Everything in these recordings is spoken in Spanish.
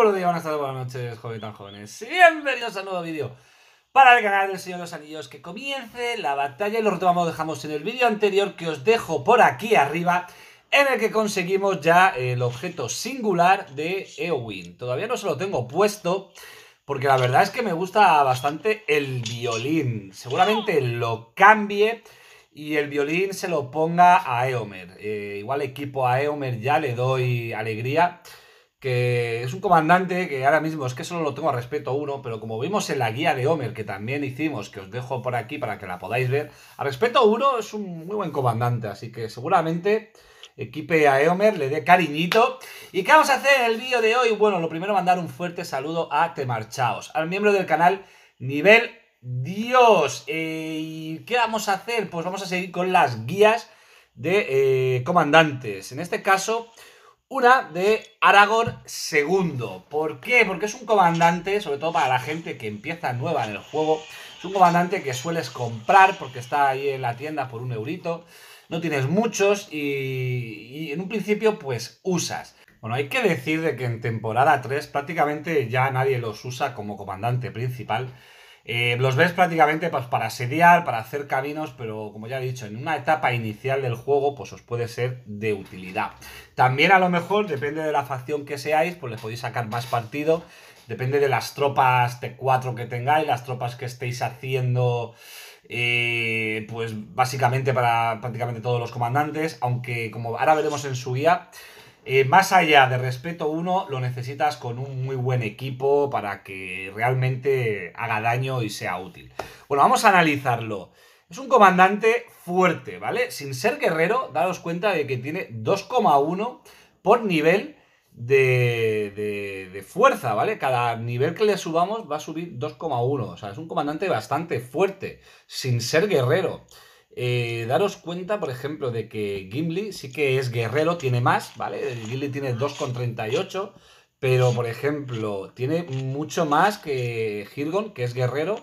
buenos días, buenas tardes, buenas noches, tan jóvenes. Bienvenidos a un nuevo vídeo para el canal del Señor de los Anillos. Que comience la batalla y lo retomamos, dejamos en el vídeo anterior que os dejo por aquí arriba, en el que conseguimos ya el objeto singular de Eowyn. Todavía no se lo tengo puesto, porque la verdad es que me gusta bastante el violín. Seguramente lo cambie y el violín se lo ponga a Eomer. Eh, igual equipo a Eomer ya le doy alegría que es un comandante que ahora mismo es que solo lo tengo a respeto uno, pero como vimos en la guía de Homer, que también hicimos, que os dejo por aquí para que la podáis ver, a respeto uno es un muy buen comandante, así que seguramente equipe a Eomer, le dé cariñito. ¿Y qué vamos a hacer en el vídeo de hoy? Bueno, lo primero mandar un fuerte saludo a Temarchaos, al miembro del canal Nivel Dios. Eh, ¿Y qué vamos a hacer? Pues vamos a seguir con las guías de eh, comandantes. En este caso una de Aragorn II. ¿Por qué? Porque es un comandante, sobre todo para la gente que empieza nueva en el juego, es un comandante que sueles comprar porque está ahí en la tienda por un eurito. No tienes muchos y, en un principio pues usas. Bueno, hay que decir de que en temporada 3 prácticamente ya nadie los usa como comandante principal. Eh, los ves prácticamente pues, para asediar, para hacer caminos, pero como ya he dicho, en una etapa inicial del juego, pues os puede ser de utilidad. También a lo mejor, depende de la facción que seáis, pues le podéis sacar más partido. Depende de las tropas T4 que tengáis, las tropas que estéis haciendo, eh, pues básicamente para prácticamente todos los comandantes, aunque como ahora veremos en su guía, eh, más allá de respeto uno, lo necesitas con un muy buen equipo para que realmente haga daño y sea útil. Bueno, vamos a analizarlo. Es un comandante fuerte, ¿vale? Sin ser guerrero, daros cuenta de que tiene 2,1 por nivel de, de, fuerza, ¿vale? Cada nivel que le subamos va a subir 2,1. O sea, es un comandante bastante fuerte, sin ser guerrero. Eh, daros cuenta, por ejemplo, de que Gimli sí que es guerrero, tiene más, ¿vale? Gimli tiene 2,38, pero, por ejemplo, tiene mucho más que Hirgon, que es guerrero,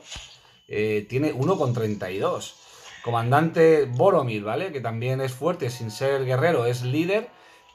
eh, tiene 1,32. Comandante Boromir, ¿vale? Que también es fuerte sin ser guerrero, es líder,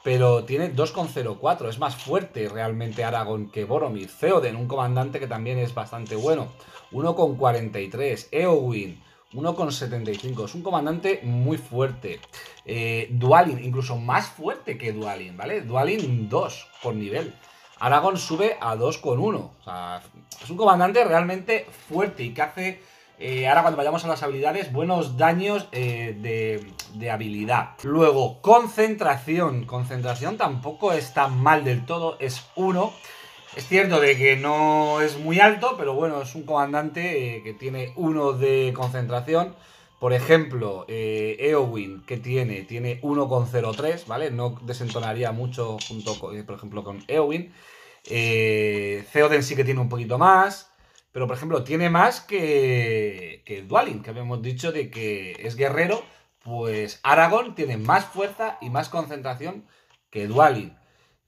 pero tiene 2,04. Es más fuerte realmente Aragorn que Boromir. Theoden, un comandante que también es bastante bueno, 1,43. Eowyn, 1,75. Es un comandante muy fuerte. Eh, Dualin, incluso más fuerte que Dualin, ¿vale? Dualin 2 por nivel. Aragorn sube a 2,1. O sea, es un comandante realmente fuerte y que hace, eh, ahora cuando vayamos a las habilidades, buenos daños eh, de, de, habilidad. Luego, concentración. Concentración tampoco está mal del todo, es 1. Es cierto de que no es muy alto, pero bueno, es un comandante eh, que tiene uno de concentración. Por ejemplo, eh, Eowyn, que tiene, tiene 1,03, ¿vale? No desentonaría mucho junto, con, eh, por ejemplo, con Eowyn. Eh, Theoden sí que tiene un poquito más. Pero, por ejemplo, tiene más que, que Dwalin, que habíamos dicho de que es guerrero. Pues Aragorn tiene más fuerza y más concentración que Dwalin.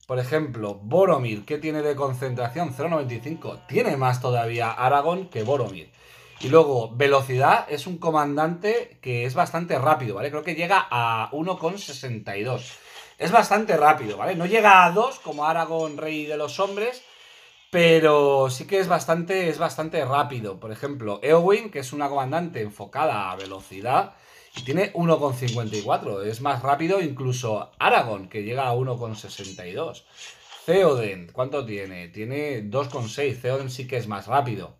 Por ejemplo, Boromir, ¿qué tiene de concentración? 0,95. Tiene más todavía Aragorn que Boromir. Y luego, velocidad es un comandante que es bastante rápido, ¿vale? Creo que llega a 1,62. Es bastante rápido, ¿vale? No llega a 2 como Aragorn, rey de los hombres, pero sí que es bastante, es bastante rápido. Por ejemplo, Eowyn, que es una comandante enfocada a velocidad, tiene 1,54. Es más rápido incluso Aragorn, que llega a 1,62. Theoden, ¿cuánto tiene? Tiene 2,6. Theoden sí que es más rápido.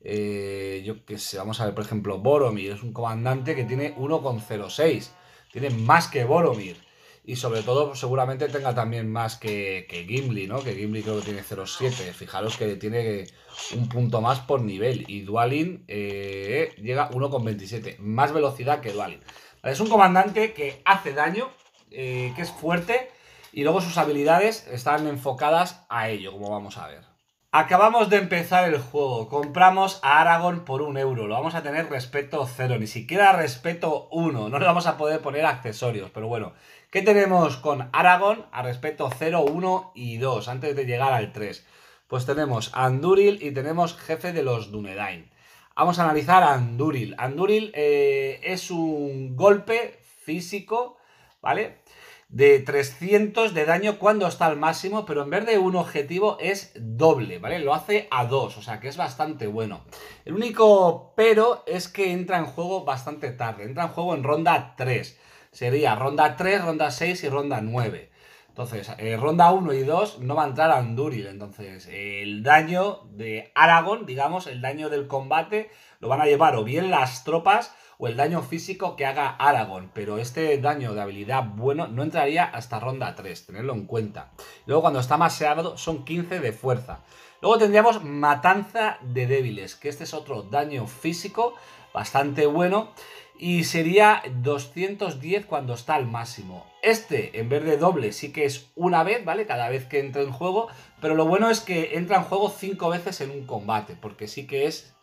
Eh, yo qué sé, vamos a ver, por ejemplo, Boromir es un comandante que tiene 1,06. Tiene más que Boromir. Y sobre todo, seguramente tenga también más que, que Gimli, ¿no? Que Gimli creo que tiene 0,7. Fijaros que tiene un punto más por nivel. Y Dualin eh, llega 1,27. Más velocidad que Dualin. Es un comandante que hace daño, eh, que es fuerte. Y luego sus habilidades están enfocadas a ello, como vamos a ver. Acabamos de empezar el juego. Compramos a Aragorn por un euro. Lo vamos a tener respeto cero. Ni siquiera respeto 1. No le vamos a poder poner accesorios. Pero bueno. ¿Qué tenemos con Aragorn a respeto 0, 1 y 2 antes de llegar al 3? Pues tenemos Anduril y tenemos jefe de los Dunedain. Vamos a analizar a Anduril. Anduril eh, es un golpe físico, ¿vale? de 300 de daño cuando está al máximo, pero en vez de un objetivo es doble, ¿vale? Lo hace a dos, o sea que es bastante bueno. El único pero es que entra en juego bastante tarde, entra en juego en ronda 3. Sería ronda 3, ronda 6 y ronda 9. Entonces, eh, ronda 1 y 2 no va a entrar Anduril. Entonces, el daño de Aragón, digamos, el daño del combate, lo van a llevar o bien las tropas o el daño físico que haga Aragorn, pero este daño de habilidad bueno no entraría hasta ronda 3, tenerlo en cuenta. Luego cuando está maseado son 15 de fuerza. Luego tendríamos Matanza de Débiles, que este es otro daño físico bastante bueno y sería 210 cuando está al máximo. Este, en vez de doble, sí que es una vez, ¿vale? Cada vez que entra en juego, pero lo bueno es que entra en juego 5 veces en un combate, porque sí que es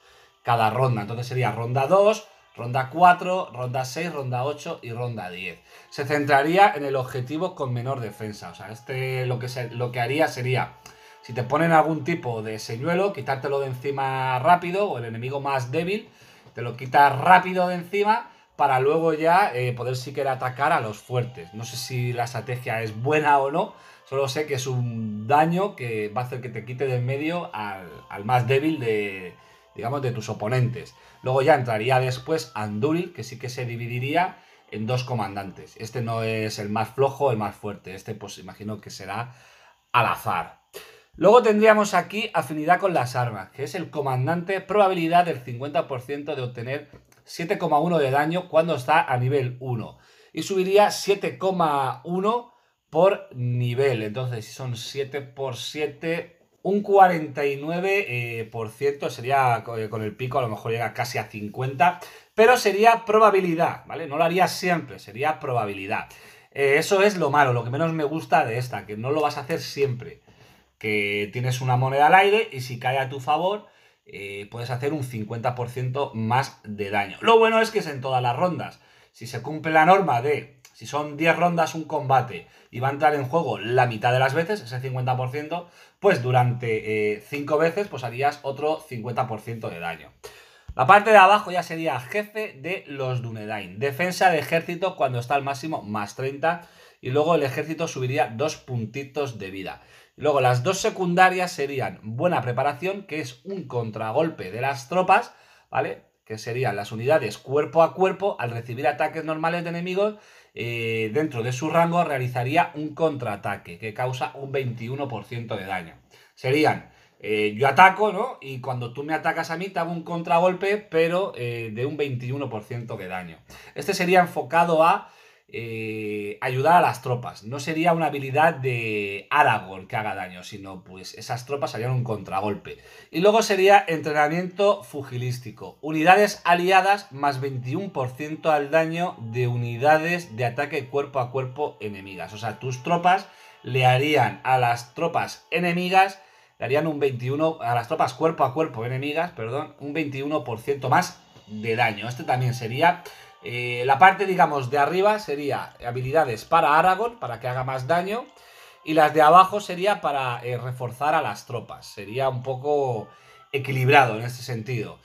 cada ronda. Entonces sería ronda 2, Ronda 4, ronda 6, ronda 8 y ronda 10. Se centraría en el objetivo con menor defensa. O sea, este lo que, lo que haría sería, si te ponen algún tipo de señuelo, quitártelo de encima rápido o el enemigo más débil, te lo quitas rápido de encima para luego ya eh, poder siquiera atacar a los fuertes. No sé si la estrategia es buena o no, solo sé que es un daño que va a hacer que te quite de en medio al, al más débil de, digamos, de tus oponentes. Luego ya entraría después Anduril, que sí que se dividiría en dos comandantes. Este no es el más flojo, el más fuerte. Este pues imagino que será al azar. Luego tendríamos aquí afinidad con las armas, que es el comandante probabilidad del 50% de obtener 7,1 de daño cuando está a nivel 1. Y subiría 7,1 por nivel. Entonces, si son 7 por 7, un 49% eh, sería eh, con el pico, a lo mejor llega casi a 50%, pero sería probabilidad, ¿vale? No lo haría siempre, sería probabilidad. Eh, eso es lo malo, lo que menos me gusta de esta, que no lo vas a hacer siempre. Que tienes una moneda al aire y si cae a tu favor, puedes hacer un 50% más de daño. Lo bueno es que es en todas las rondas. Si se cumple la norma de si son 10 rondas un combate y va a entrar en juego la mitad de las veces, ese 50%, pues durante 5 eh, veces pues harías otro 50% de daño. La parte de abajo ya sería jefe de los Dunedain. Defensa de ejército cuando está al máximo más 30. Y luego el ejército subiría dos puntitos de vida. Luego las dos secundarias serían buena preparación, que es un contragolpe de las tropas, ¿vale? Que serían las unidades cuerpo a cuerpo al recibir ataques normales de enemigos eh, dentro de su rango realizaría un contraataque que causa un 21% de daño. Serían, eh, yo ataco, ¿no? Y cuando tú me atacas a mí te hago un contragolpe, pero eh, de un 21% de daño. Este sería enfocado a eh, ayudar a las tropas. No sería una habilidad de Aragorn que haga daño, sino pues esas tropas harían un contragolpe. Y luego sería entrenamiento fugilístico. Unidades aliadas más 21% al daño de unidades de ataque cuerpo a cuerpo enemigas. O sea, tus tropas le harían a las tropas enemigas, le harían un 21, a las tropas cuerpo a cuerpo enemigas, perdón, un 21% más de daño. Este también sería eh, la parte, digamos, de arriba sería habilidades para Aragorn, para que haga más daño. Y las de abajo sería para eh, reforzar a las tropas. Sería un poco equilibrado en este sentido.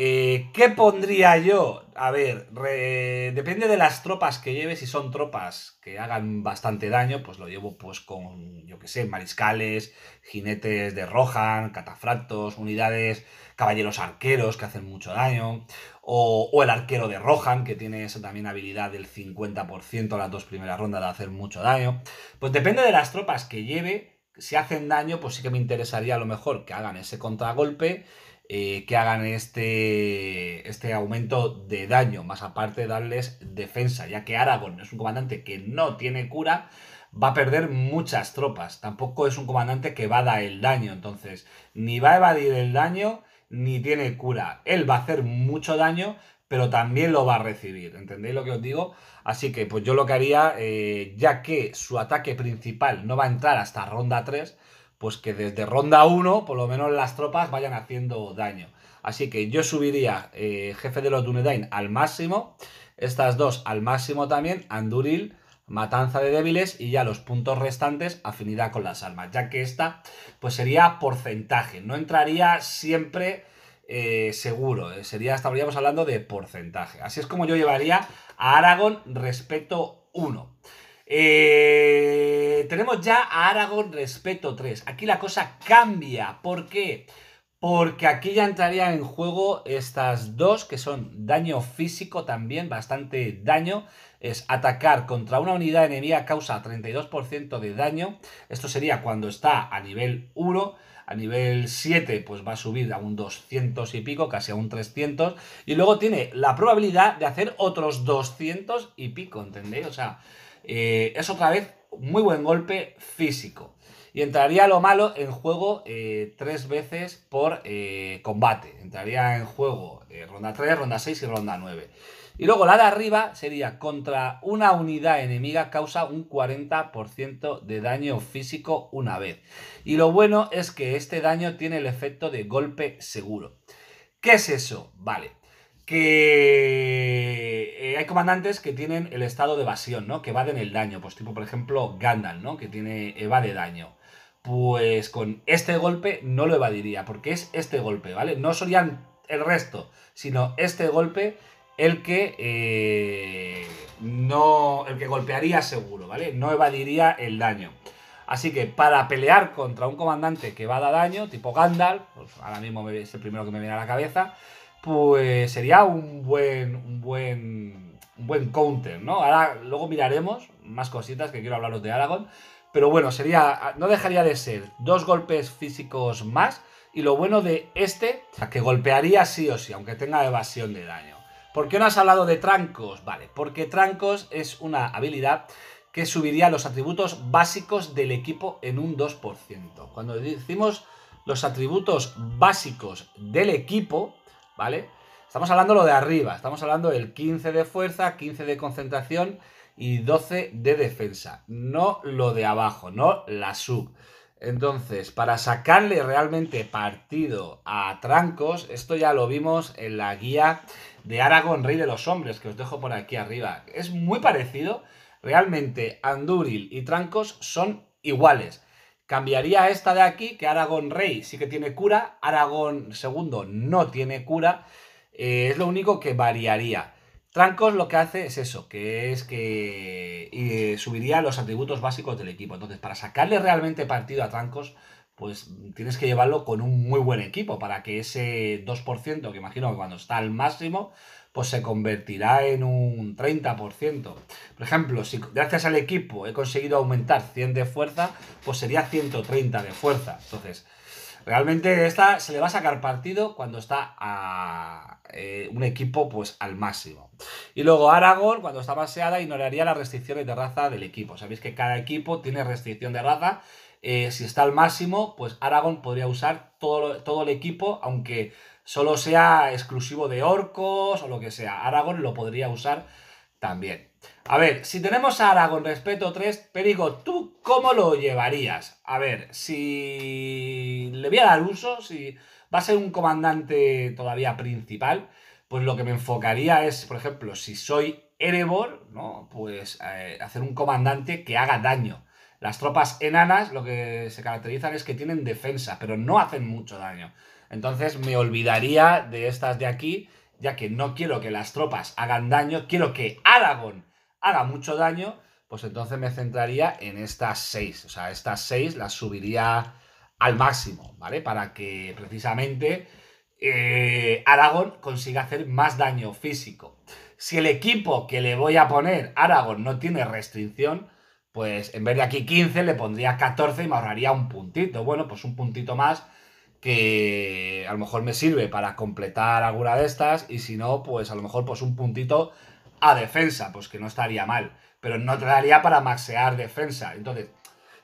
Eh, ¿Qué pondría yo? A ver, depende de las tropas que lleve. Si son tropas que hagan bastante daño, pues lo llevo pues con, yo que sé, mariscales, jinetes de Rohan, catafractos, unidades, caballeros arqueros que hacen mucho daño. O, el arquero de Rohan, que tiene esa también habilidad del 50% a las dos primeras rondas de hacer mucho daño. Pues depende de las tropas que lleve. Si hacen daño, pues sí que me interesaría a lo mejor que hagan ese contragolpe. Eh, que hagan este, este aumento de daño, más aparte de darles defensa, ya que Aragorn es un comandante que no tiene cura, va a perder muchas tropas. Tampoco es un comandante que va a dar el daño, entonces ni va a evadir el daño, ni tiene cura. Él va a hacer mucho daño, pero también lo va a recibir. ¿Entendéis lo que os digo? Así que pues yo lo que haría, eh, ya que su ataque principal no va a entrar hasta ronda 3, pues que desde ronda 1 por lo menos las tropas vayan haciendo daño. Así que yo subiría eh, jefe de los Dunedain al máximo, estas dos al máximo también, Anduril matanza de débiles y ya los puntos restantes afinidad con las armas, ya que esta pues sería porcentaje, no entraría siempre eh, seguro, eh, sería, estaríamos hablando de porcentaje. Así es como yo llevaría a Aragón respecto 1. Eh, tenemos ya a Aragorn Respeto 3. Aquí la cosa cambia. ¿Por qué? Porque aquí ya entrarían en juego estas dos, que son daño físico también, bastante daño. Es atacar contra una unidad enemiga causa 32% de daño. Esto sería cuando está a nivel 1. A nivel 7 pues va a subir a un 200 y pico, casi a un 300. Y luego tiene la probabilidad de hacer otros 200 y pico, ¿entendéis? O sea, eh, es otra vez muy buen golpe físico. Y entraría lo malo en juego eh, tres veces por eh, combate. Entraría en juego ronda 3, ronda 6 y ronda 9. Y luego la de arriba sería contra una unidad enemiga causa un 40% de daño físico una vez. Y lo bueno es que este daño tiene el efecto de golpe seguro. ¿Qué es eso? Vale. Que eh, hay comandantes que tienen el estado de evasión, ¿no? Que evaden el daño. Pues tipo, por ejemplo, Gandalf, ¿no? Que tiene evade daño. Pues con este golpe no lo evadiría, porque es este golpe, ¿vale? No serían el resto, sino este golpe el que eh, no. el que golpearía seguro, ¿vale? No evadiría el daño. Así que para pelear contra un comandante que va a dar daño, tipo Gandalf, pues ahora mismo es el primero que me viene a la cabeza, pues sería un buen, un buen, un buen counter, ¿no? Ahora luego miraremos más cositas que quiero hablaros de Aragorn, pero bueno, sería, no dejaría de ser dos golpes físicos más y lo bueno de este, que golpearía sí o sí, aunque tenga evasión de daño. ¿Por qué no has hablado de trancos? Vale, porque trancos es una habilidad que subiría los atributos básicos del equipo en un 2%. Cuando decimos los atributos básicos del equipo, ¿vale? Estamos hablando lo de arriba, estamos hablando del 15 de fuerza, 15 de concentración y 12 de defensa, no lo de abajo, no la sub. Entonces, para sacarle realmente partido a Trancos, esto ya lo vimos en la guía de Aragorn, Rey de los Hombres, que os dejo por aquí arriba. Es muy parecido. Realmente, Anduril y Trancos son iguales. Cambiaría esta de aquí, que Aragorn Rey sí que tiene cura, Aragorn segundo no tiene cura. Eh, es lo único que variaría. Trancos lo que hace es eso, que es que eh, subiría los atributos básicos del equipo. Entonces, para sacarle realmente partido a Trancos, pues tienes que llevarlo con un muy buen equipo para que ese 2%, que imagino que cuando está al máximo, pues se convertirá en un 30%. Por ejemplo, si gracias al equipo he conseguido aumentar 100 de fuerza, pues sería 130 de fuerza. Entonces, realmente esta se le va a sacar partido cuando está a eh, un equipo pues al máximo. Y luego Aragorn, cuando está baseada, ignoraría las restricciones de raza del equipo. Sabéis que cada equipo tiene restricción de raza. Eh, si está al máximo, pues Aragorn podría usar todo, todo el equipo, aunque solo sea exclusivo de orcos o lo que sea. Aragorn lo podría usar también. A ver, si tenemos a Aragorn Respeto 3, Perigo, ¿tú cómo lo llevarías? A ver, si le voy a dar uso, si va a ser un comandante todavía principal, pues lo que me enfocaría es, por ejemplo, si soy Erebor, ¿no? Pues eh, hacer un comandante que haga daño. Las tropas enanas lo que se caracterizan es que tienen defensa, pero no hacen mucho daño. Entonces me olvidaría de estas de aquí, ya que no quiero que las tropas hagan daño, quiero que Aragorn haga mucho daño, pues entonces me centraría en estas seis. O sea, estas seis las subiría al máximo, ¿vale? Para que precisamente eh, Aragorn consiga hacer más daño físico. Si el equipo que le voy a poner Aragorn no tiene restricción, pues en vez de aquí 15 le pondría 14 y me ahorraría un puntito. Bueno, pues un puntito más que a lo mejor me sirve para completar alguna de estas y si no, pues a lo mejor pues un puntito a defensa, pues que no estaría mal, pero no te daría para maxear defensa. Entonces,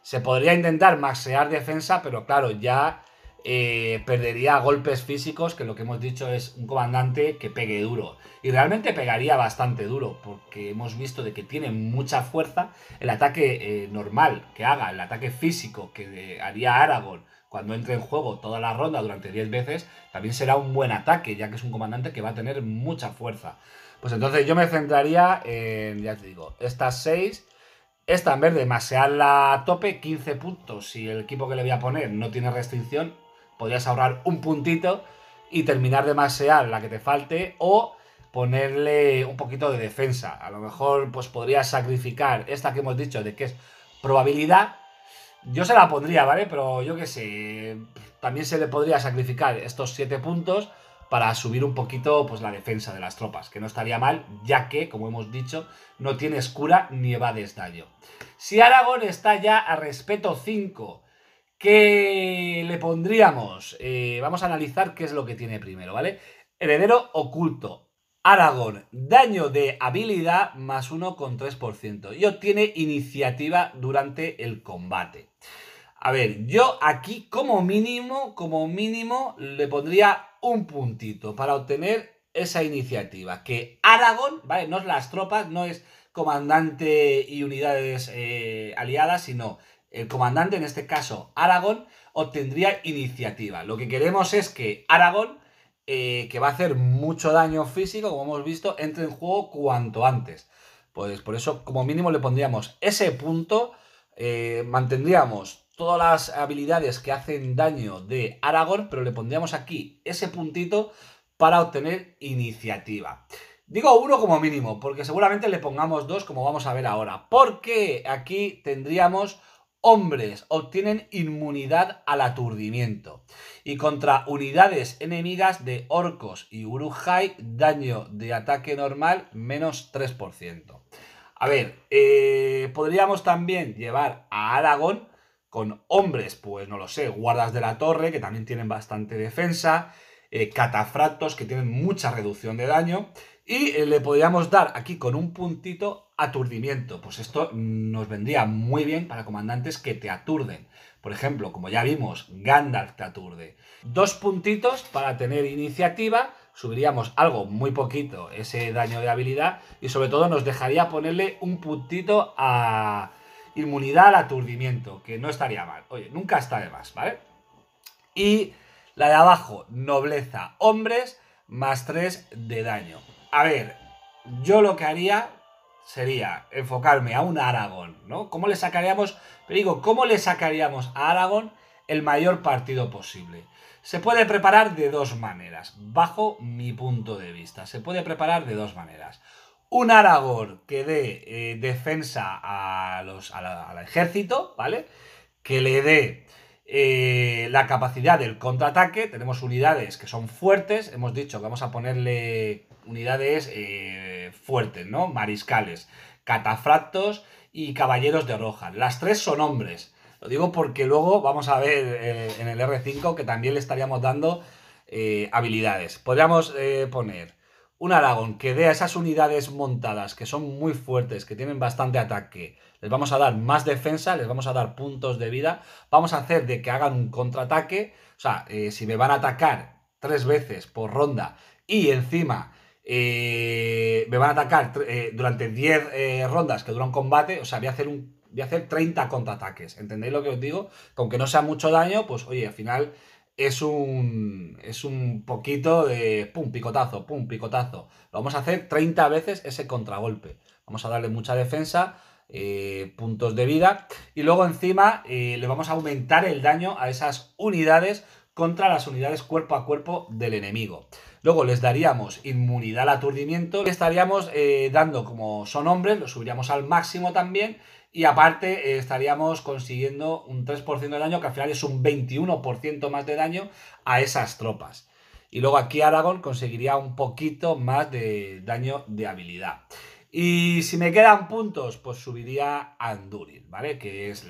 se podría intentar maxear defensa, pero claro, ya eh, perdería golpes físicos, que lo que hemos dicho es un comandante que pegue duro. Y realmente pegaría bastante duro, porque hemos visto de que tiene mucha fuerza. El ataque eh, normal que haga, el ataque físico que haría Aragorn cuando entre en juego toda la ronda durante 10 veces, también será un buen ataque, ya que es un comandante que va a tener mucha fuerza. Pues entonces yo me centraría en, ya te digo, estas 6 esta en vez de masearla a tope, 15 puntos. Si el equipo que le voy a poner no tiene restricción, podrías ahorrar un puntito y terminar de masear la que te falte. O ponerle un poquito de defensa. A lo mejor pues podría sacrificar esta que hemos dicho de que es probabilidad. Yo se la pondría, ¿vale? Pero yo qué sé, también se le podría sacrificar estos 7 puntos para subir un poquito pues la defensa de las tropas, que no estaría mal, ya que, como hemos dicho, no tiene escura ni evades daño. Si Aragón está ya a respeto 5, ¿qué le pondríamos? Eh, vamos a analizar qué es lo que tiene primero, ¿vale? Heredero oculto. Aragón, daño de habilidad más 1,3% y obtiene iniciativa durante el combate. A ver, yo aquí como mínimo, como mínimo, le pondría un puntito para obtener esa iniciativa. Que Aragón, ¿vale? No es las tropas, no es comandante y unidades eh, aliadas, sino el comandante, en este caso Aragón, obtendría iniciativa. Lo que queremos es que Aragón eh, que va a hacer mucho daño físico, como hemos visto, entre en juego cuanto antes. Pues por eso, como mínimo, le pondríamos ese punto, eh, mantendríamos todas las habilidades que hacen daño de Aragorn, pero le pondríamos aquí ese puntito para obtener iniciativa. Digo uno como mínimo, porque seguramente le pongamos dos, como vamos a ver ahora. Porque aquí tendríamos hombres obtienen inmunidad al aturdimiento. Y contra unidades enemigas de orcos y urujai, daño de ataque normal menos 3%. A ver, eh, podríamos también llevar a Aragón con hombres, pues no lo sé, guardas de la torre, que también tienen bastante defensa, eh, catafractos, que tienen mucha reducción de daño, y eh, le podríamos dar aquí con un puntito aturdimiento. Pues esto nos vendría muy bien para comandantes que te aturden. Por ejemplo, como ya vimos, Gandalf te aturde. Dos puntitos para tener iniciativa. Subiríamos algo muy poquito ese daño de habilidad. Y sobre todo nos dejaría ponerle un puntito a inmunidad al aturdimiento. Que no estaría mal. Oye, nunca está de más, ¿vale? Y la de abajo, nobleza, hombres, más 3 de daño. A ver, yo lo que haría sería enfocarme a un Aragón, ¿no? ¿Cómo le sacaríamos, pero digo, cómo le sacaríamos a Aragón el mayor partido posible? Se puede preparar de dos maneras, bajo mi punto de vista. Se puede preparar de dos maneras. Un Aragón que dé eh, defensa a los, al ejército, ¿vale? Que le dé eh, la capacidad del contraataque. Tenemos unidades que son fuertes. Hemos dicho que vamos a ponerle unidades eh, fuertes, ¿no? Mariscales, catafractos y caballeros de roja. Las tres son hombres. Lo digo porque luego vamos a ver eh, en el R5 que también le estaríamos dando habilidades. Podríamos poner un Aragón que dé a esas unidades montadas que son muy fuertes, que tienen bastante ataque, les vamos a dar más defensa, les vamos a dar puntos de vida, vamos a hacer de que hagan un contraataque, o sea, si me van a atacar tres veces por ronda y encima eh, me van a atacar eh, durante 10 eh, rondas que dura un combate, o sea, voy a hacer voy a hacer 30 contraataques. ¿Entendéis lo que os digo? Que aunque no sea mucho daño, pues oye, al final es un es un poquito de pum, picotazo, pum, picotazo. Lo vamos a hacer 30 veces ese contragolpe. Vamos a darle mucha defensa, puntos de vida y luego encima le vamos a aumentar el daño a esas unidades contra las unidades cuerpo a cuerpo del enemigo. Luego les daríamos inmunidad al aturdimiento, le estaríamos eh, dando, como son hombres, lo subiríamos al máximo también. Y aparte eh, estaríamos consiguiendo un 3% de daño, que al final es un 21% más de daño a esas tropas. Y luego aquí Aragón conseguiría un poquito más de daño de habilidad. Y si me quedan puntos, pues subiría a Anduril, ¿vale? Que es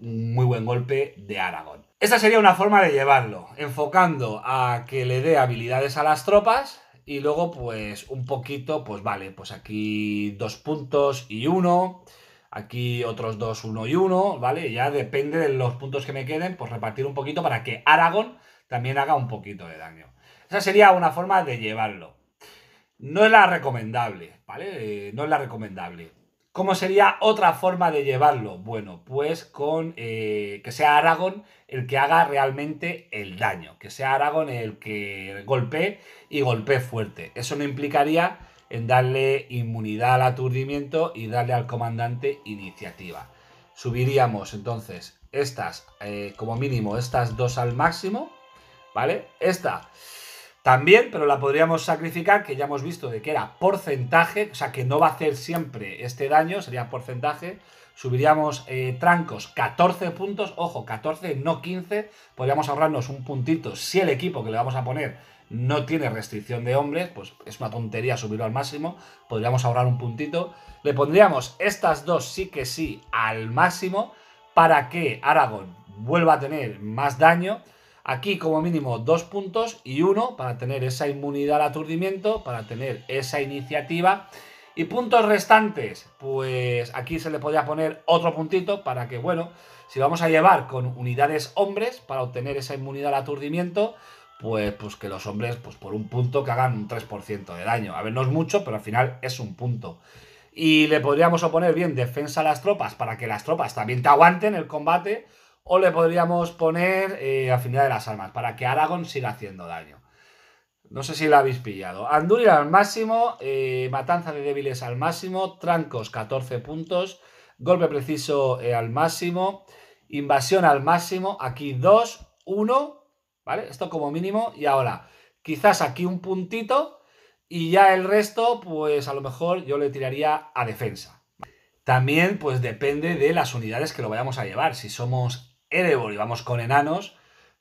un muy buen golpe de Aragón. Esta sería una forma de llevarlo, enfocando a que le dé habilidades a las tropas y luego pues un poquito, pues vale, pues aquí dos puntos y uno, aquí otros dos, uno y uno, ¿vale? Ya depende de los puntos que me queden, pues repartir un poquito para que Aragón también haga un poquito de daño. Esa sería una forma de llevarlo. No es la recomendable, ¿vale? Eh, no es la recomendable. ¿Cómo sería otra forma de llevarlo? Bueno, pues con eh, que sea Aragón el que haga realmente el daño, que sea Aragón el que golpee y golpee fuerte. Eso no implicaría en darle inmunidad al aturdimiento y darle al comandante iniciativa. Subiríamos entonces estas, eh, como mínimo, estas dos al máximo, ¿vale? Esta También, pero la podríamos sacrificar, que ya hemos visto de que era porcentaje, o sea que no va a hacer siempre este daño, sería porcentaje. Subiríamos eh, trancos 14 puntos, ojo, 14, no 15. Podríamos ahorrarnos un puntito si el equipo que le vamos a poner no tiene restricción de hombres, pues es una tontería subirlo al máximo. Podríamos ahorrar un puntito. Le pondríamos estas dos sí que sí al máximo para que Aragorn vuelva a tener más daño Aquí como mínimo dos puntos y uno para tener esa inmunidad al aturdimiento, para tener esa iniciativa. Y puntos restantes, pues aquí se le podría poner otro puntito para que, bueno, si vamos a llevar con unidades hombres para obtener esa inmunidad al aturdimiento, pues, pues que los hombres, pues por un punto que hagan un 3% de daño. A ver, no es mucho, pero al final es un punto. Y le podríamos oponer bien defensa a las tropas para que las tropas también te aguanten el combate o le podríamos poner eh, afinidad de las armas para que Aragón siga haciendo daño. No sé si la habéis pillado. Andúril al máximo, eh, matanza de débiles al máximo, trancos 14 puntos, golpe preciso eh, al máximo, invasión al máximo, aquí 2, 1, ¿vale? Esto como mínimo y ahora quizás aquí un puntito y ya el resto pues a lo mejor yo le tiraría a defensa. También pues depende de las unidades que lo vayamos a llevar. Si somos Erebor y vamos con enanos,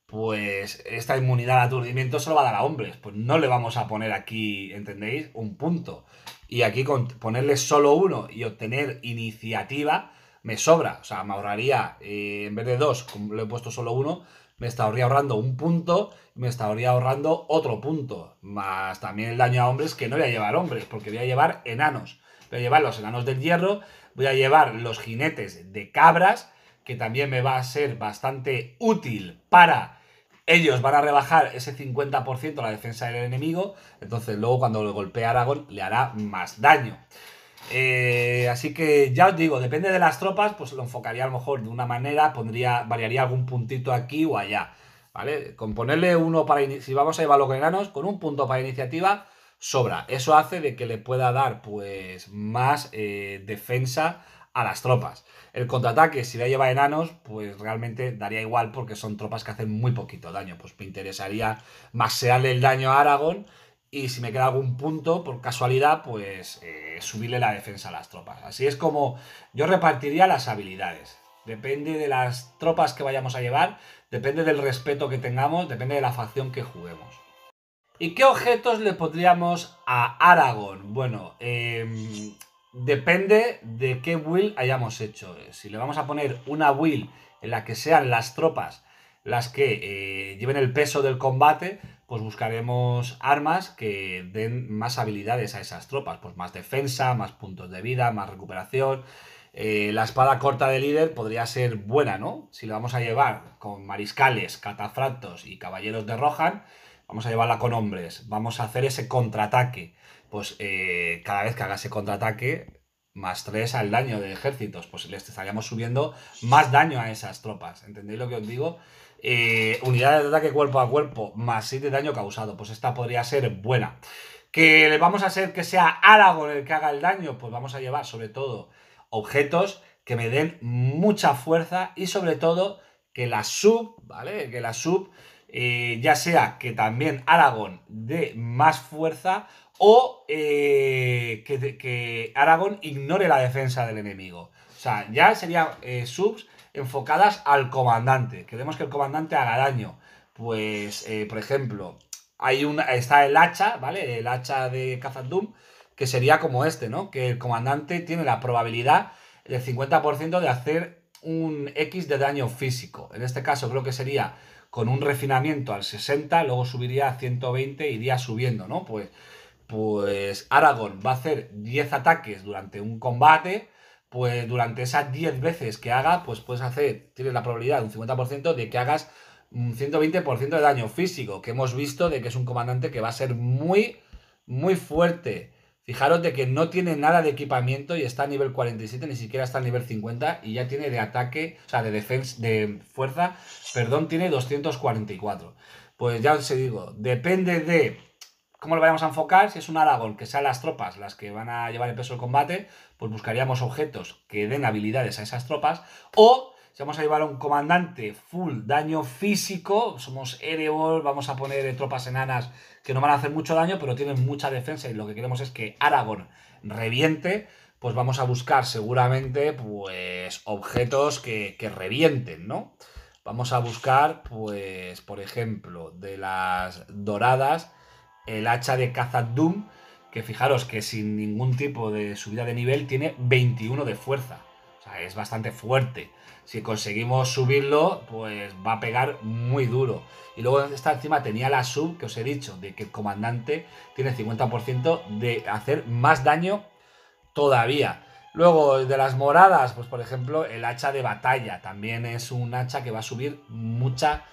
pues esta inmunidad al aturdimiento se lo va a dar a hombres. Pues no le vamos a poner aquí, ¿entendéis? Un punto. Y aquí con ponerle solo uno y obtener iniciativa, me sobra. O sea, me ahorraría, eh, en vez de dos, como le he puesto solo uno, me estaría ahorrando un punto, me estaría ahorrando otro punto. Más también el daño a hombres que no voy a llevar hombres, porque voy a llevar enanos. Voy a llevar los enanos del hierro, voy a llevar los jinetes de cabras que también me va a ser bastante útil para ellos van a rebajar ese 50% la defensa del enemigo, entonces luego cuando le golpee Aragorn le hará más daño. Eh, así que ya os digo, depende de las tropas, pues lo enfocaría a lo mejor de una manera, pondría, variaría algún puntito aquí o allá, ¿vale? Con ponerle uno para, si vamos a llevarlo con enanos, con un punto para iniciativa, sobra. Eso hace de que le pueda dar, pues, más eh, defensa a las tropas. El contraataque, si la lleva enanos, pues realmente daría igual porque son tropas que hacen muy poquito daño. Pues me interesaría masearle el daño a Aragón y si me queda algún punto, por casualidad, pues eh, subirle la defensa a las tropas. Así es como yo repartiría las habilidades. Depende de las tropas que vayamos a llevar, depende del respeto que tengamos, depende de la facción que juguemos. ¿Y qué objetos le pondríamos a Aragón? Bueno, eh, Depende de qué will hayamos hecho. Si le vamos a poner una will en la que sean las tropas las que eh, lleven el peso del combate, pues buscaremos armas que den más habilidades a esas tropas. Pues más defensa, más puntos de vida, más recuperación. Eh, la espada corta de líder podría ser buena, ¿no? Si la vamos a llevar con mariscales, catafractos y caballeros de Rohan, vamos a llevarla con hombres. Vamos a hacer ese contraataque pues eh, cada vez que haga ese contraataque, más 3 al daño de ejércitos, pues les estaríamos subiendo más daño a esas tropas. ¿Entendéis lo que os digo? Eh, unidades de ataque cuerpo a cuerpo, más 7 de daño causado. Pues esta podría ser buena. ¿Que le vamos a hacer que sea Aragorn el que haga el daño? Pues vamos a llevar sobre todo objetos que me den mucha fuerza y sobre todo que la sub, ¿vale? Que la sub, eh, ya sea que también Aragorn dé más fuerza o eh, que, Aragón ignore la defensa del enemigo. O sea, ya serían eh, subs enfocadas al comandante. Queremos que el comandante haga daño. Pues, eh, por ejemplo, hay una, está el hacha, ¿vale? El hacha de Khazad-dûm, que sería como este, ¿no? Que el comandante tiene la probabilidad del 50% de hacer un X de daño físico. En este caso creo que sería con un refinamiento al 60, luego subiría a 120 y iría subiendo, ¿no? Pues pues Aragorn va a hacer 10 ataques durante un combate, pues durante esas 10 veces que haga, pues puedes hacer, tienes la probabilidad de un 50% de que hagas un 120% de daño físico, que hemos visto de que es un comandante que va a ser muy, muy fuerte. Fijaros de que no tiene nada de equipamiento y está a nivel 47, ni siquiera está a nivel 50 y ya tiene de ataque, o sea, de defensa, de fuerza, perdón, tiene 244. Pues ya os digo, depende de ¿Cómo lo vayamos a enfocar? Si es un Aragón, que sean las tropas las que van a llevar el peso del combate, pues buscaríamos objetos que den habilidades a esas tropas. O Si vamos a llevar a un comandante full daño físico, somos Erebor, vamos a poner tropas enanas que no van a hacer mucho daño, pero tienen mucha defensa y lo que queremos es que Aragorn reviente, pues vamos a buscar seguramente pues objetos que, que revienten, ¿no? Vamos a buscar, pues, por ejemplo, de las doradas, el hacha de Khazad Dum, que fijaros que sin ningún tipo de subida de nivel tiene 21 de fuerza. O sea, es bastante fuerte. Si conseguimos subirlo, pues va a pegar muy duro. Y luego esta encima tenía la sub que os he dicho, de que el comandante tiene 50% de hacer más daño todavía. Luego, de las moradas, pues por ejemplo, el hacha de batalla. También es un hacha que va a subir mucha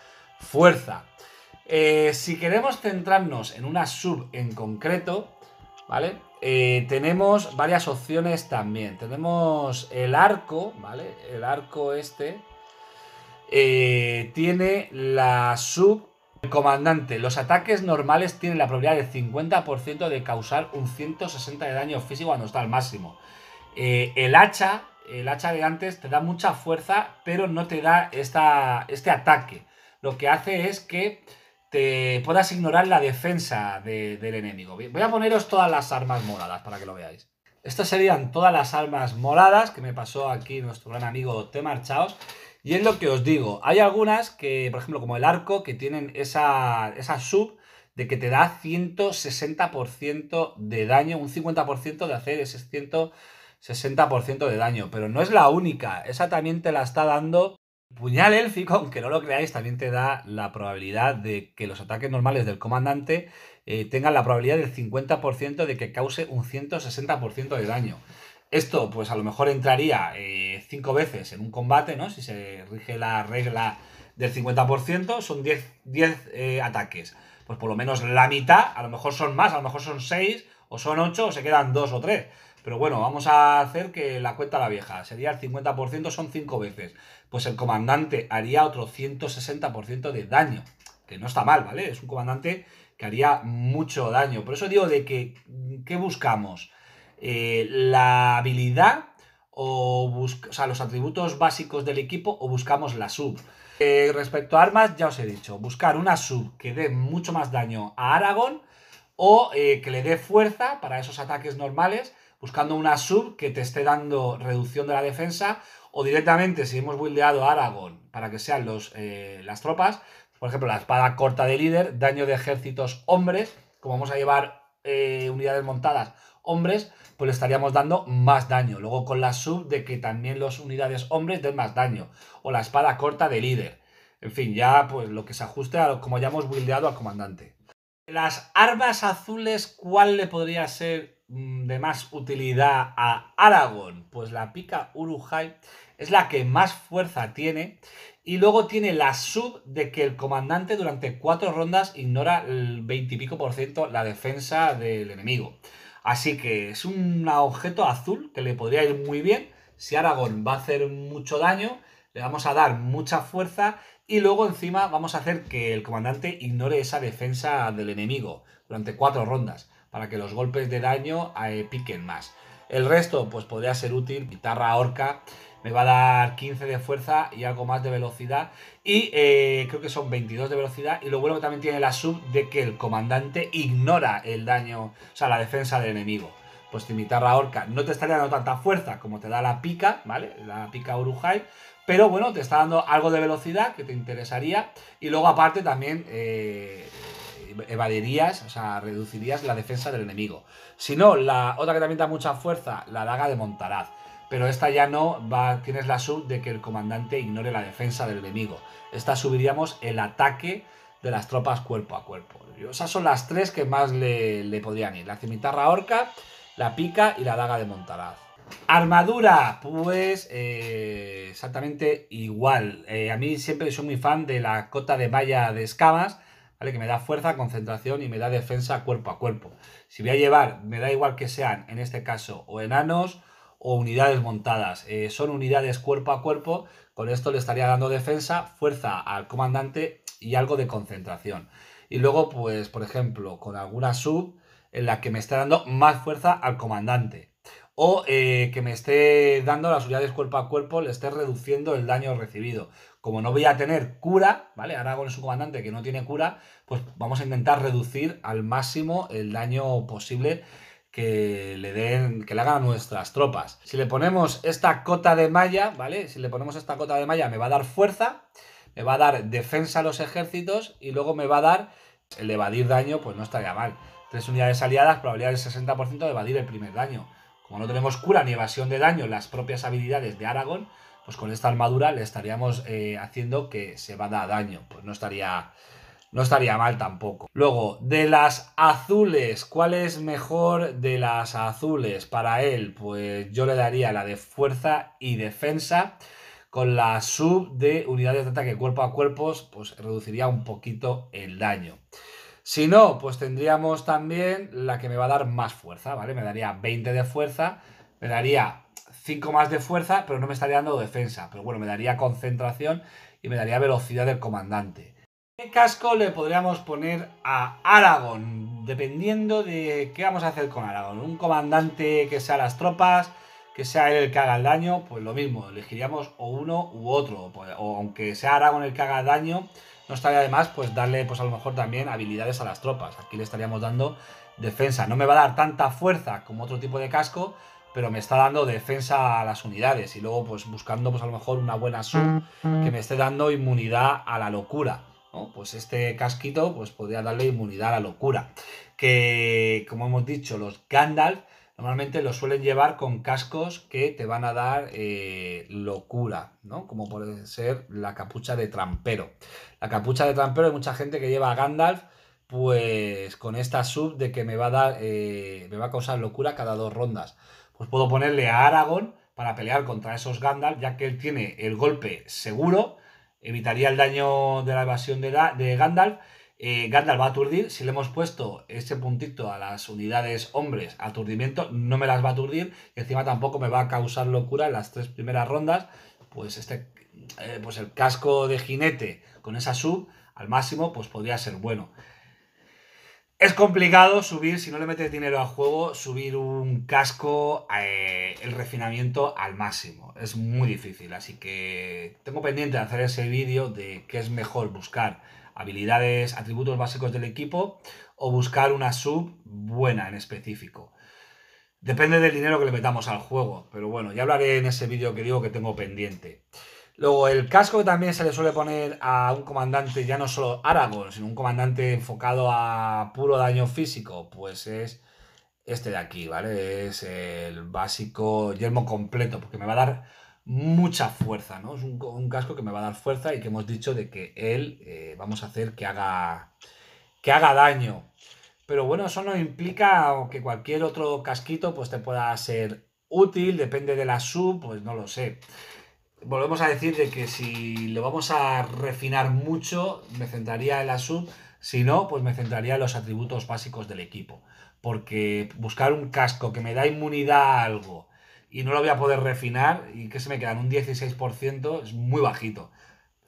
fuerza. Eh, si queremos centrarnos en una sub en concreto, ¿vale? Eh, tenemos varias opciones también. Tenemos el arco, ¿vale? El arco este eh, tiene la sub comandante. Los ataques normales tienen la probabilidad del 50% de causar un 160 de daño físico cuando está al máximo. El hacha, el hacha de antes te da mucha fuerza, pero no te da esta, este ataque. Lo que hace es que te puedas ignorar la defensa del enemigo. Voy a poneros todas las armas moradas para que lo veáis. Estas serían todas las armas moradas que me pasó aquí nuestro gran amigo Te Marchaos. Y es lo que os digo, hay algunas que, por ejemplo, como el arco, que tienen esa, esa sub de que te da 160% de daño, un 50% de hacer ese 160% de daño. Pero no es la única, esa también te la está dando Puñal élfico, aunque no lo creáis, también te da la probabilidad de que los ataques normales del comandante eh, tengan la probabilidad del 50% de que cause un 160% de daño. Esto, pues a lo mejor entraría 5 eh, veces en un combate, ¿no? Si se rige la regla del 50%, son 10, 10 eh, ataques. Pues por lo menos la mitad, a lo mejor son más, a lo mejor son 6, o son 8, o se quedan 2 o 3. Pero bueno, vamos a hacer que la cuenta la vieja. Sería el 50%, son 5 veces. Pues el comandante haría otro 160% de daño. Que no está mal, ¿vale? Es un comandante que haría mucho daño. Por eso digo de que, ¿qué buscamos? Eh, la habilidad o, sea, los atributos básicos del equipo o buscamos la sub. Eh, respecto a armas, ya os he dicho, buscar una sub que dé mucho más daño a Aragón o eh, que le dé fuerza para esos ataques normales buscando una sub que te esté dando reducción de la defensa o directamente si hemos buildeado Aragorn para que sean los, eh, las tropas, por ejemplo la espada corta de líder, daño de ejércitos hombres, como vamos a llevar eh, unidades montadas hombres, pues le estaríamos dando más daño. Luego con la sub de que también las unidades hombres den más daño. O la espada corta de líder. En fin, ya pues lo que se ajuste a como ya hemos buildeado al comandante. Las armas azules, ¿cuál le podría ser de más utilidad a Aragorn? Pues la pica Uruhai es la que más fuerza tiene. Y luego tiene la sub de que el comandante durante cuatro rondas ignora el 20 y pico por ciento la defensa del enemigo. Así que es un objeto azul que le podría ir muy bien. Si Aragorn va a hacer mucho daño, le vamos a dar mucha fuerza y luego encima vamos a hacer que el comandante ignore esa defensa del enemigo durante cuatro rondas para que los golpes de daño eh, piquen más. El resto, pues podría ser útil. Guitarra orca me va a dar 15 de fuerza y algo más de velocidad. Y eh, creo que son 22 de velocidad. Y lo bueno que también tiene la sub de que el comandante ignora el daño, o sea, la defensa del enemigo. Pues guitarra orca no te estaría dando tanta fuerza como te da la pica, ¿vale? La pica Urujai. Pero bueno, te está dando algo de velocidad que te interesaría. Y luego aparte también... Eh, evadirías, o sea, reducirías la defensa del enemigo. Si no, la otra que también da mucha fuerza, la daga de Montaraz. Pero esta ya no, va, tienes la sub de que el comandante ignore la defensa del enemigo. Esta subiríamos el ataque de las tropas cuerpo a cuerpo. Esas son las tres que más le, podrían ir. La cimitarra orca, la pica y la daga de Montaraz. Armadura, pues eh, exactamente igual. Eh, a mí siempre soy muy fan de la cota de malla de escamas, que me da fuerza, concentración y me da defensa cuerpo a cuerpo. Si voy a llevar, me da igual que sean, en este caso, o enanos o unidades montadas. Eh, son unidades cuerpo a cuerpo, con esto le estaría dando defensa, fuerza al comandante y algo de concentración. Y luego, pues, por ejemplo, con alguna sub en la que me está dando más fuerza al comandante. O eh, que me esté dando las unidades cuerpo a cuerpo, le esté reduciendo el daño recibido. Como no voy a tener cura, ¿vale? Aragorn es un comandante que no tiene cura, pues vamos a intentar reducir al máximo el daño posible que le den, que le hagan a nuestras tropas. Si le ponemos esta cota de malla, ¿vale? Si le ponemos esta cota de malla me va a dar fuerza, me va a dar defensa a los ejércitos y luego me va a dar el evadir daño, pues no estaría mal. Tres unidades aliadas, probabilidad del 60% de evadir el primer daño. Como no tenemos cura ni evasión de daño las propias habilidades de Aragón, pues con esta armadura le estaríamos eh, haciendo que se va a dar daño. Pues no estaría, no estaría mal tampoco. Luego, de las azules, ¿cuál es mejor de las azules para él? Pues yo le daría la de fuerza y defensa. Con la sub de unidades de ataque cuerpo a cuerpo, pues reduciría un poquito el daño. Si no, pues tendríamos también la que me va a dar más fuerza, ¿vale? Me daría 20 de fuerza, me daría 5 más de fuerza, pero no me estaría dando defensa. Pero bueno, me daría concentración y me daría velocidad del comandante. ¿Qué casco le podríamos poner a Aragón? Dependiendo de qué vamos a hacer con Aragón. Un comandante que sea las tropas, que sea él el que haga el daño, pues lo mismo, elegiríamos o uno u otro. Pues, o aunque sea Aragón el que haga el daño, no estaría de más pues darle pues a lo mejor también habilidades a las tropas. Aquí le estaríamos dando defensa. No me va a dar tanta fuerza como otro tipo de casco, pero me está dando defensa a las unidades. Y luego pues buscando pues a lo mejor una buena sub que me esté dando inmunidad a la locura. Pues este casquito pues podría darle inmunidad a la locura. Que como hemos dicho los Gandalf normalmente lo suelen llevar con cascos que te van a dar eh, locura, ¿no? Como puede ser la capucha de trampero. La capucha de trampero hay mucha gente que lleva a Gandalf, pues con esta sub de que me va a dar, eh, me va a causar locura cada dos rondas. Pues puedo ponerle a Aragorn para pelear contra esos Gandalf, ya que él tiene el golpe seguro, evitaría el daño de la evasión de, de Gandalf eh, Gandalf va a aturdir. Si le hemos puesto ese puntito a las unidades hombres, aturdimiento, no me las va a aturdir. Y encima tampoco me va a causar locura en las tres primeras rondas. Pues este, eh, pues el casco de jinete con esa sub al máximo, pues podría ser bueno. Es complicado subir, si no le metes dinero al juego, subir un casco, eh, el refinamiento al máximo. Es muy difícil, así que tengo pendiente de hacer ese vídeo de qué es mejor buscar habilidades, atributos básicos del equipo o buscar una sub buena en específico. Depende del dinero que le metamos al juego, pero bueno, ya hablaré en ese vídeo que digo que tengo pendiente. Luego, el casco que también se le suele poner a un comandante, ya no solo Aragorn, sino un comandante enfocado a puro daño físico, pues es este de aquí, ¿vale? Es el básico yelmo completo, porque me va a dar mucha fuerza, ¿no? Es un, casco que me va a dar fuerza y que hemos dicho de que él eh, vamos a hacer que haga, que haga daño. Pero bueno, eso no implica que cualquier otro casquito pues te pueda ser útil, depende de la sub, pues no lo sé. Volvemos a decir de que si lo vamos a refinar mucho, me centraría en la sub, si no, pues me centraría en los atributos básicos del equipo. Porque buscar un casco que me da inmunidad a algo, y no lo voy a poder refinar y que se me quedan un 16% es muy bajito.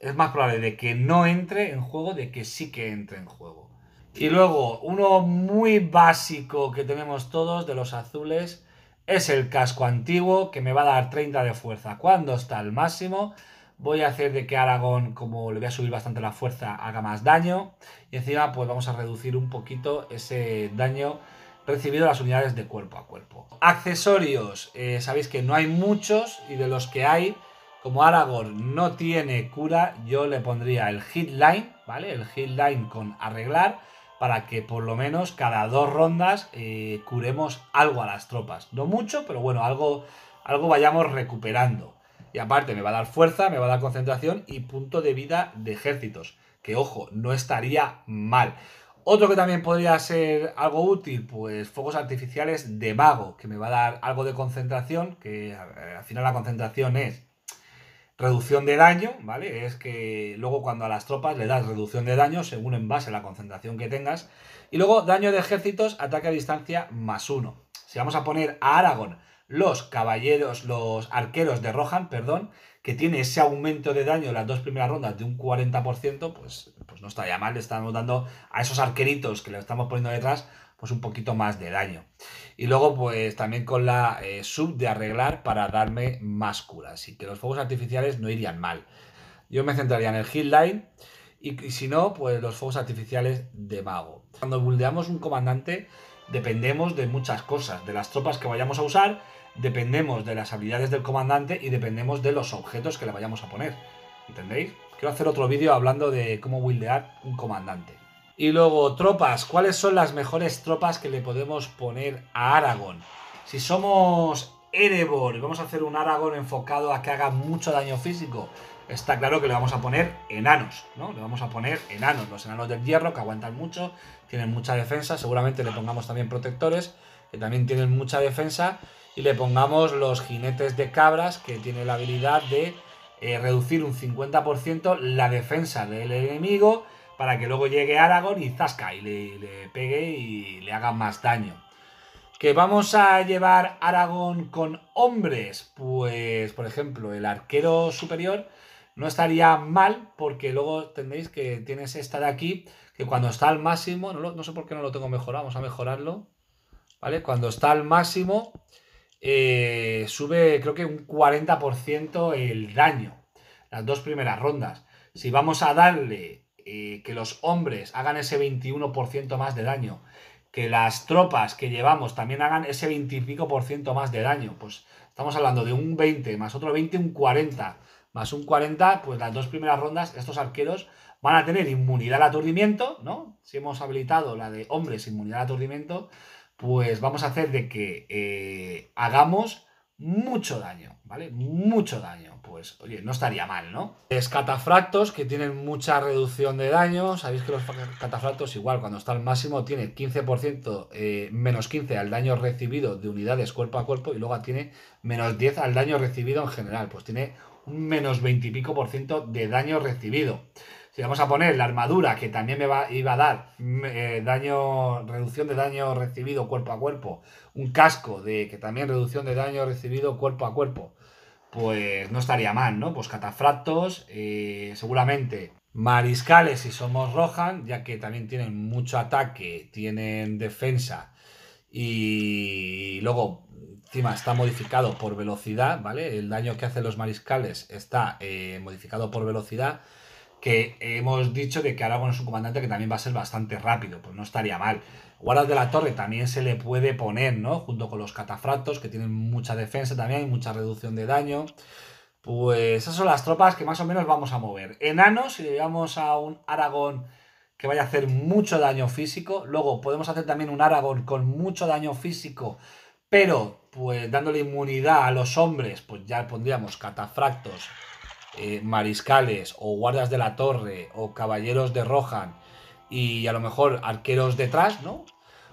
Es más probable de que no entre en juego de que sí que entre en juego. Y luego, uno muy básico que tenemos todos de los azules es el casco antiguo que me va a dar 30 de fuerza. Cuando está al máximo, voy a hacer de que Aragón, como le voy a subir bastante la fuerza, haga más daño. Y encima, pues vamos a reducir un poquito ese daño recibido las unidades de cuerpo a cuerpo. Accesorios, eh, sabéis que no hay muchos y de los que hay, como Aragorn no tiene cura, yo le pondría el hit line, ¿vale? El hit line con arreglar para que por lo menos cada dos rondas eh, curemos algo a las tropas. No mucho, pero bueno, algo, algo vayamos recuperando. Y aparte me va a dar fuerza, me va a dar concentración y punto de vida de ejércitos. Que ojo, no estaría mal. Otro que también podría ser algo útil, pues fuegos artificiales de mago, que me va a dar algo de concentración, que al final la concentración es reducción de daño, ¿vale? Es que luego cuando a las tropas le das reducción de daño según en base a la concentración que tengas. Y luego daño de ejércitos, ataque a distancia más uno. Si vamos a poner a Aragón los caballeros, los arqueros de Rohan, perdón, que tiene ese aumento de daño en las dos primeras rondas de un 40%, pues, pues no estaría mal, le estamos dando a esos arqueritos que le estamos poniendo detrás, pues un poquito más de daño. Y luego, pues también con la eh, sub de arreglar para darme más curas. Y que los fuegos artificiales no irían mal. Yo me centraría en el heal line. Y, y si no, pues los fuegos artificiales de mago. Cuando buldeamos un comandante, dependemos de muchas cosas. De las tropas que vayamos a usar, dependemos de las habilidades del comandante y dependemos de los objetos que le vayamos a poner. ¿Entendéis? Quiero hacer otro vídeo hablando de cómo buildear un comandante. Y luego, tropas. ¿Cuáles son las mejores tropas que le podemos poner a Aragón? Si somos Erebor y vamos a hacer un Aragón enfocado a que haga mucho daño físico, está claro que le vamos a poner enanos, ¿no? Le vamos a poner enanos, los enanos del hierro que aguantan mucho, tienen mucha defensa, seguramente le pongamos también protectores, que también tienen mucha defensa, y le pongamos los jinetes de cabras, que tienen la habilidad de eh, reducir un 50% la defensa del enemigo, para que luego llegue Aragorn y zasca y le, pegue y le haga más daño. ¿Que vamos a llevar Aragorn con hombres? Pues, por ejemplo, el arquero superior no estaría mal porque luego tendréis que tienes esta de aquí que cuando está al máximo, no, sé por qué no lo tengo mejorado, vamos a mejorarlo, ¿vale? Cuando está al máximo eh, sube creo que un 40% el daño, las dos primeras rondas. Si vamos a darle eh, que los hombres hagan ese 21% más de daño, que las tropas que llevamos también hagan ese 25 por ciento más de daño, pues estamos hablando de un 20 más otro 20, un 40, más un 40, pues las dos primeras rondas estos arqueros van a tener inmunidad al aturdimiento, ¿no? Si hemos habilitado la de hombres inmunidad al aturdimiento, pues vamos a hacer de que eh, hagamos mucho daño, ¿vale? Mucho daño. Pues, oye, no estaría mal, ¿no? Es catafractos que tienen mucha reducción de daño. Sabéis que los catafractos, igual, cuando está al máximo, tiene 15%, eh, menos 15 al daño recibido de unidades cuerpo a cuerpo y luego tiene menos 10 al daño recibido en general. Pues tiene un menos 20 y pico por ciento de daño recibido. Si vamos a poner la armadura, que también me va, iba a dar eh, daño, reducción de daño recibido cuerpo a cuerpo, un casco de que también reducción de daño recibido cuerpo a cuerpo, pues no estaría mal, ¿no? Pues catafractos, eh, seguramente mariscales si somos Rohan, ya que también tienen mucho ataque, tienen defensa y luego encima está modificado por velocidad, ¿vale? El daño que hacen los mariscales está eh, modificado por velocidad que hemos dicho de que Aragorn es un comandante que también va a ser bastante rápido, pues no estaría mal. Guardas de la Torre también se le puede poner, ¿no? Junto con los catafractos, que tienen mucha defensa también y mucha reducción de daño. Pues esas son las tropas que más o menos vamos a mover. Enanos, si llevamos a un Aragorn que vaya a hacer mucho daño físico. Luego podemos hacer también un Aragorn con mucho daño físico, pero pues dándole inmunidad a los hombres, pues ya pondríamos catafractos eh, mariscales o guardas de la torre o caballeros de Rohan y a lo mejor arqueros detrás, ¿no?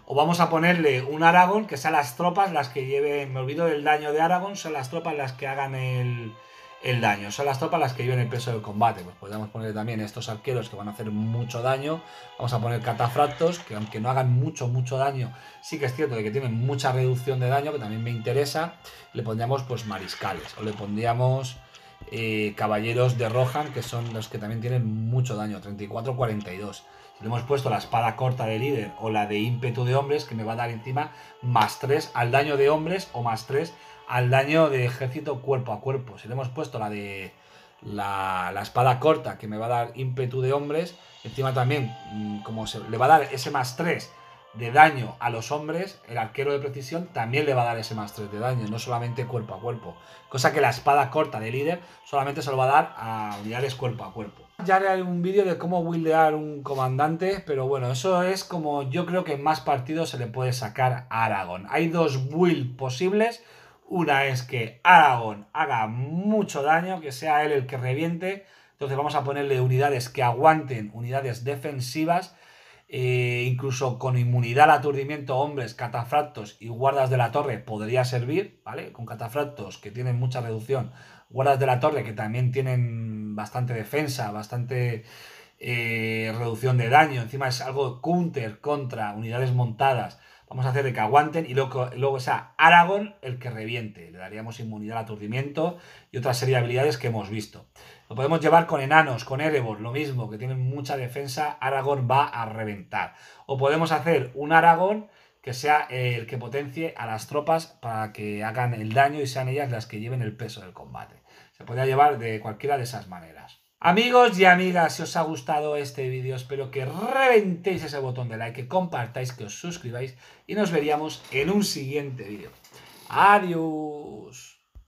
O vamos a ponerle un Aragón que sean las tropas las que lleven, me olvido del daño de Aragón, son las tropas las que hagan el, el daño, son las tropas las que lleven el peso del combate. Pues podríamos poner también estos arqueros que van a hacer mucho daño, vamos a poner catafractos que aunque no hagan mucho, mucho daño, sí que es cierto de que tienen mucha reducción de daño, que también me interesa, le pondríamos pues mariscales o le pondríamos eh, caballeros de Rohan, que son los que también tienen mucho daño, 34-42. Si le hemos puesto la espada corta de líder o la de ímpetu de hombres, que me va a dar encima más 3 al daño de hombres o más 3 al daño de ejército cuerpo a cuerpo. Si le hemos puesto la de la, espada corta, que me va a dar ímpetu de hombres, encima también, mm, como se le va a dar ese más 3 de daño a los hombres, el arquero de precisión también le va a dar ese más 3 de daño, no solamente cuerpo a cuerpo. Cosa que la espada corta de líder solamente se lo va a dar a unidades cuerpo a cuerpo. Ya haré un vídeo de cómo buildear un comandante, pero bueno, eso es como yo creo que en más partidos se le puede sacar a Aragón. Hay dos builds posibles. Una es que Aragón haga mucho daño, que sea él el que reviente. Entonces vamos a ponerle unidades que aguanten, unidades defensivas eh, incluso con inmunidad al aturdimiento, hombres, catafractos y guardas de la torre podría servir, ¿vale? Con catafractos que tienen mucha reducción, guardas de la torre que también tienen bastante defensa, bastante eh, reducción de daño, encima es algo counter contra unidades montadas, Vamos a hacer de que aguanten y luego, luego sea Aragón el que reviente. Le daríamos inmunidad al aturdimiento y otra serie de habilidades que hemos visto. Lo podemos llevar con enanos, con Erebor, lo mismo, que tienen mucha defensa. Aragón va a reventar. O podemos hacer un Aragón que sea el que potencie a las tropas para que hagan el daño y sean ellas las que lleven el peso del combate. Se podría llevar de cualquiera de esas maneras. Amigos y amigas, si os ha gustado este vídeo, espero que reventéis ese botón de like, que compartáis, que os suscribáis y nos veríamos en un siguiente vídeo. Adiós.